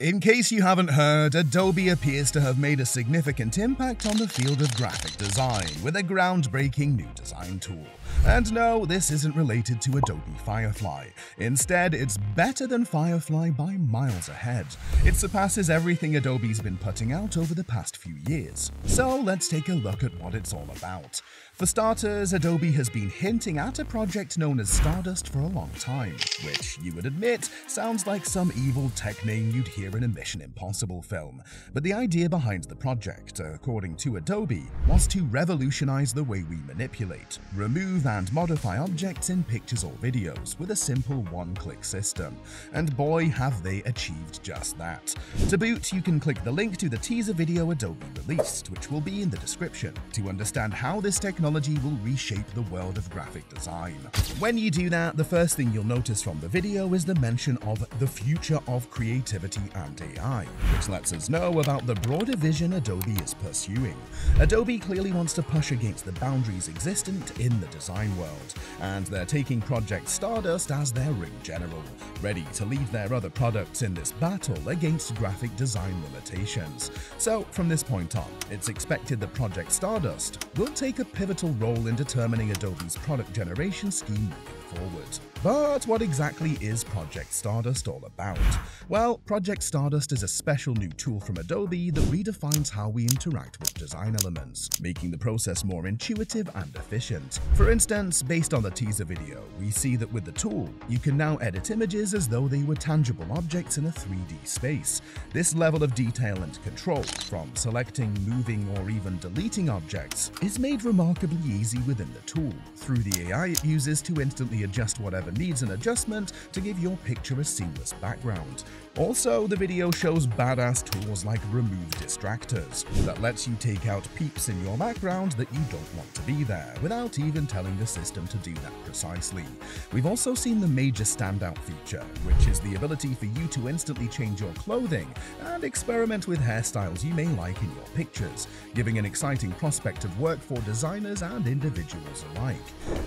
In case you haven't heard, Adobe appears to have made a significant impact on the field of graphic design with a groundbreaking new design tool. And no, this isn't related to Adobe Firefly. Instead, it's better than Firefly by miles ahead. It surpasses everything Adobe's been putting out over the past few years. So let's take a look at what it's all about. For starters, Adobe has been hinting at a project known as Stardust for a long time, which, you would admit, sounds like some evil tech name you'd hear in a Mission Impossible film. But the idea behind the project, according to Adobe, was to revolutionize the way we manipulate, remove and modify objects in pictures or videos with a simple one-click system. And boy, have they achieved just that. To boot, you can click the link to the teaser video Adobe released, which will be in the description, to understand how this technology technology will reshape the world of graphic design. When you do that, the first thing you'll notice from the video is the mention of the future of creativity and AI, which lets us know about the broader vision Adobe is pursuing. Adobe clearly wants to push against the boundaries existent in the design world, and they're taking Project Stardust as their ring general, ready to lead their other products in this battle against graphic design limitations. So, from this point on, it's expected that Project Stardust will take a pivotal pivotal role in determining Adobe's product generation scheme moving forward. But what exactly is Project Stardust all about? Well, Project Stardust is a special new tool from Adobe that redefines how we interact with design elements, making the process more intuitive and efficient. For instance, based on the teaser video, we see that with the tool, you can now edit images as though they were tangible objects in a 3D space. This level of detail and control, from selecting, moving, or even deleting objects, is made remarkably easy within the tool, through the AI it uses to instantly adjust whatever needs an adjustment to give your picture a seamless background. Also, the video shows badass tools like Remove Distractors that lets you take out peeps in your background that you don't want to be there without even telling the system to do that precisely. We've also seen the major standout feature, which is the ability for you to instantly change your clothing and experiment with hairstyles you may like in your pictures, giving an exciting prospect of work for designers and individuals alike.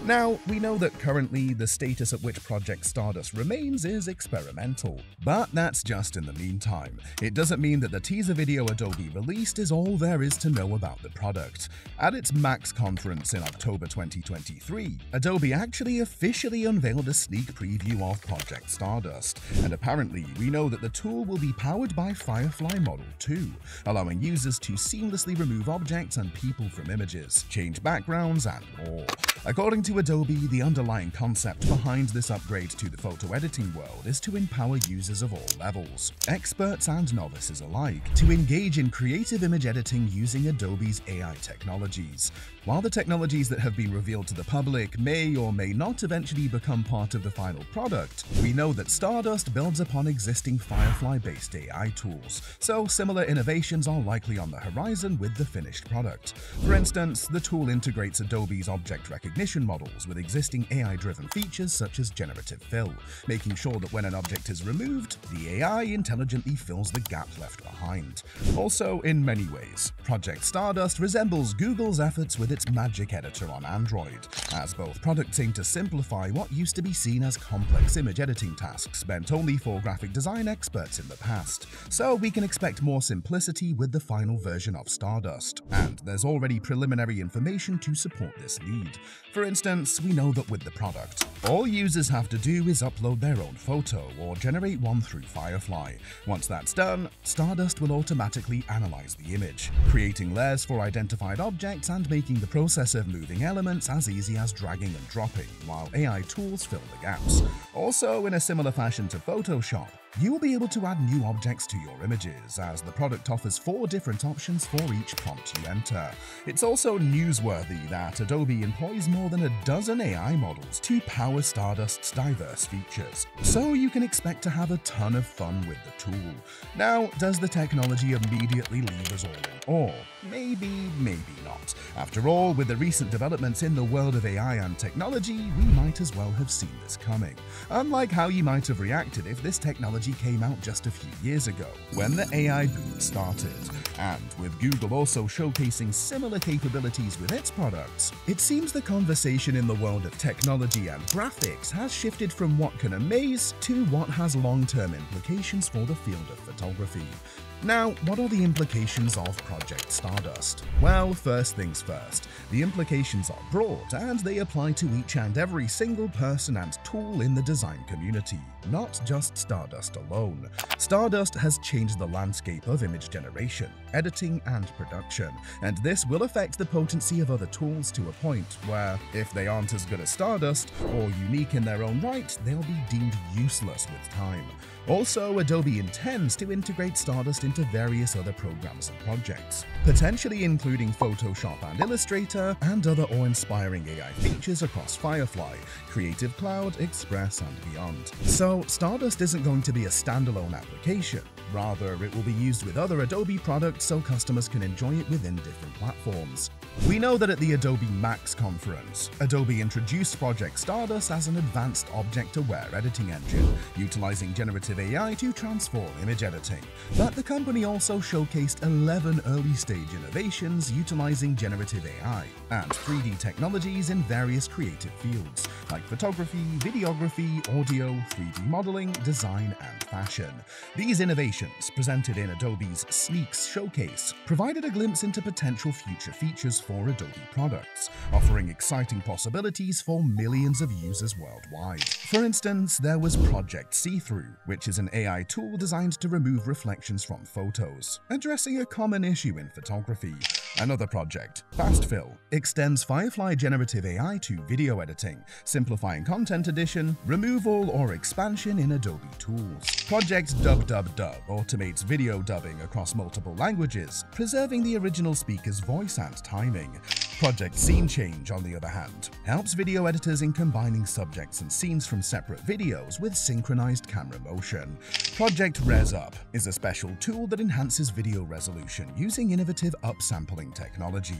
Now, we know that currently the status at which Project Stardust remains is experimental, but that's just in the meantime. It doesn't mean that the teaser video Adobe released is all there is to know about the product. At its MAX conference in October 2023, Adobe actually officially unveiled a sneak preview of Project Stardust, and apparently we know that the tool will be powered by Firefly Model 2, allowing users to seamlessly remove objects and people from images, change backgrounds, and more. According to Adobe, the underlying concept behind this upgrade to the photo editing world is to empower users of all levels, experts and novices alike, to engage in creative image editing using Adobe's AI technologies. While the technologies that have been revealed to the public may or may not eventually become part of the final product, we know that Stardust builds upon existing Firefly-based AI tools, so similar innovations are likely on the horizon with the finished product. For instance, the tool integrates Adobe's object recognition models with existing AI-driven features such as generative fill, making sure that when an object is removed, the AI intelligently fills the gap left behind. Also, in many ways, Project Stardust resembles Google's efforts with its Magic Editor on Android, as both products aim to simplify what used to be seen as complex image editing tasks meant only for graphic design experts in the past. So we can expect more simplicity with the final version of Stardust, and there's already preliminary information to support this lead. For instance, we know that with the product, all users have to do is upload their own photo or generate one through Firefly. Once that's done, Stardust will automatically analyze the image, creating layers for identified objects and making the process of moving elements as easy as dragging and dropping, while AI tools fill the gaps. Also, in a similar fashion to Photoshop, you will be able to add new objects to your images, as the product offers four different options for each prompt you enter. It's also newsworthy that Adobe employs more than a dozen AI models to power Stardust's diverse features, so you can expect to have a ton of fun with the tool. Now, does the technology immediately leave us all in awe? Maybe, maybe not. After all, with the recent developments in the world of AI and technology, we might as well have seen this coming. Unlike how you might have reacted if this technology technology came out just a few years ago, when the AI boom started. And with Google also showcasing similar capabilities with its products, it seems the conversation in the world of technology and graphics has shifted from what can amaze to what has long-term implications for the field of photography. Now, what are the implications of Project Stardust? Well, first things first, the implications are broad and they apply to each and every single person and tool in the design community, not just Stardust alone. Stardust has changed the landscape of image generation, editing, and production, and this will affect the potency of other tools to a point where, if they aren't as good as Stardust, or unique in their own right, they'll be deemed useless with time. Also, Adobe intends to integrate Stardust into various other programs and projects, potentially including Photoshop and Illustrator and other awe-inspiring AI features across Firefly, Creative Cloud, Express, and beyond. So, Stardust isn't going to be a standalone application, rather it will be used with other Adobe products so customers can enjoy it within different platforms. We know that at the Adobe Max conference, Adobe introduced Project Stardust as an advanced object-aware editing engine, utilizing generative AI to transform image editing. But the company also showcased 11 early-stage innovations utilizing generative AI and 3D technologies in various creative fields, like photography, videography, audio, 3D modeling, design, and fashion. These innovations, presented in Adobe's Sneaks showcase, provided a glimpse into potential future features for Adobe products, offering exciting possibilities for millions of users worldwide. For instance, there was Project See-Through, which is an AI tool designed to remove reflections from photos, addressing a common issue in photography. Another project, FastFill, extends Firefly generative AI to video editing, simplifying content addition, removal, or expansion in Adobe tools. Project DubDubDub automates video dubbing across multiple languages, preserving the original speaker's voice and timing. Project Scene Change, on the other hand, helps video editors in combining subjects and scenes from separate videos with synchronized camera motion. Project ResUp is a special tool that enhances video resolution using innovative upsampling technology.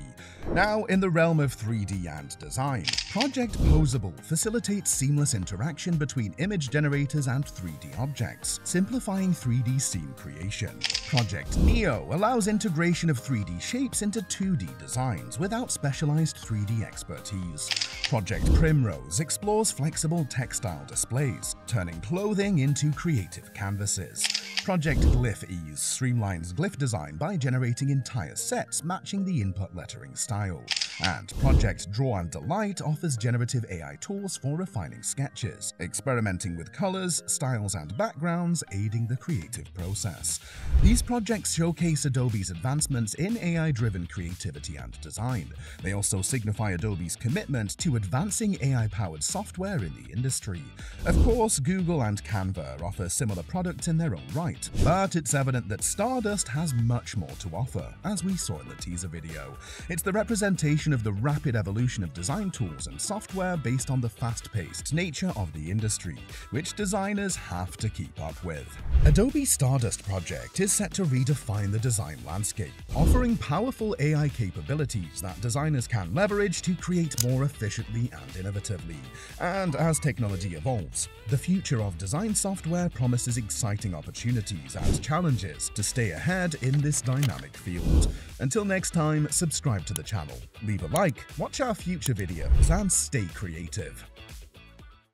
Now, in the realm of 3D and design, Project Posable facilitates seamless interaction between image generators and 3D objects, simplifying 3D scene creation. Project Neo allows integration of 3D shapes into 2D designs without specialized 3D expertise. Project Primrose explores flexible textile displays, turning clothing into creative canvases. Project Glyph Ease streamlines glyph design by generating entire sets matching the input lettering style. And Project Draw and Delight offers generative AI tools for refining sketches, experimenting with colors, styles, and backgrounds, aiding the creative process. These projects showcase Adobe's advancements in AI-driven creativity and design. They also signify Adobe's commitment to advancing AI-powered software in the industry. Of course, Google and Canva offer similar products in their own right, but it's evident that Stardust has much more to offer, as we saw in the teaser video. It's the representation of the rapid evolution of design tools and software based on the fast-paced nature of the industry, which designers have to keep up with. Adobe Stardust Project is set to redefine the design landscape, offering powerful AI capabilities that designers can leverage to create more efficiently and innovatively. And as technology evolves, the future of design software promises exciting opportunities and challenges to stay ahead in this dynamic field. Until next time, subscribe to the channel, leave a like, watch our future videos, and stay creative.